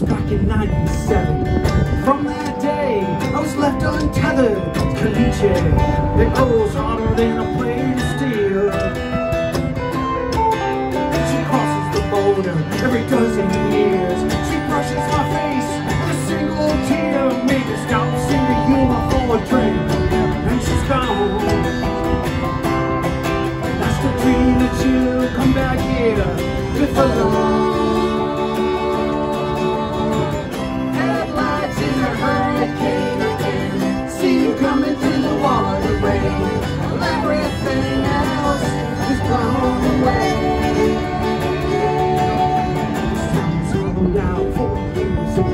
was back in 97. From that day, I was left untethered. Caliche, it goes harder than a plane of steel. She crosses the border every dozen years. She brushes my face with a single tear. Maybe stops in the a train, and she's gone. That's the dream that she'll come back here with a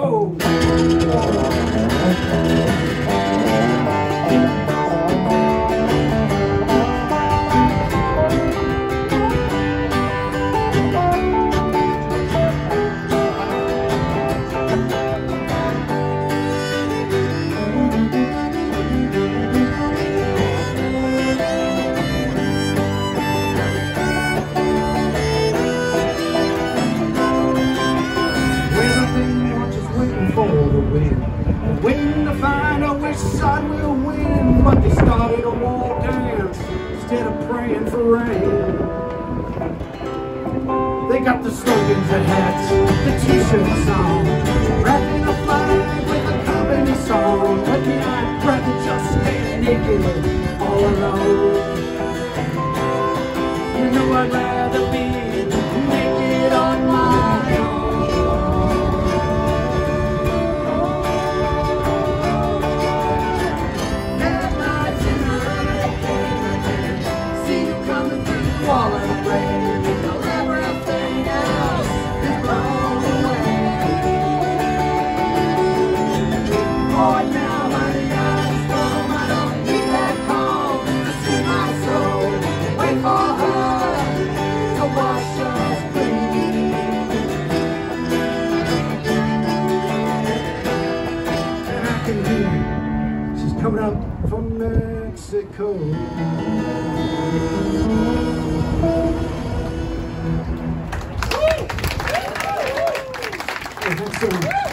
go. praying for rain. They got the slogans and hats, the t-shirts on. Mexico. Woo!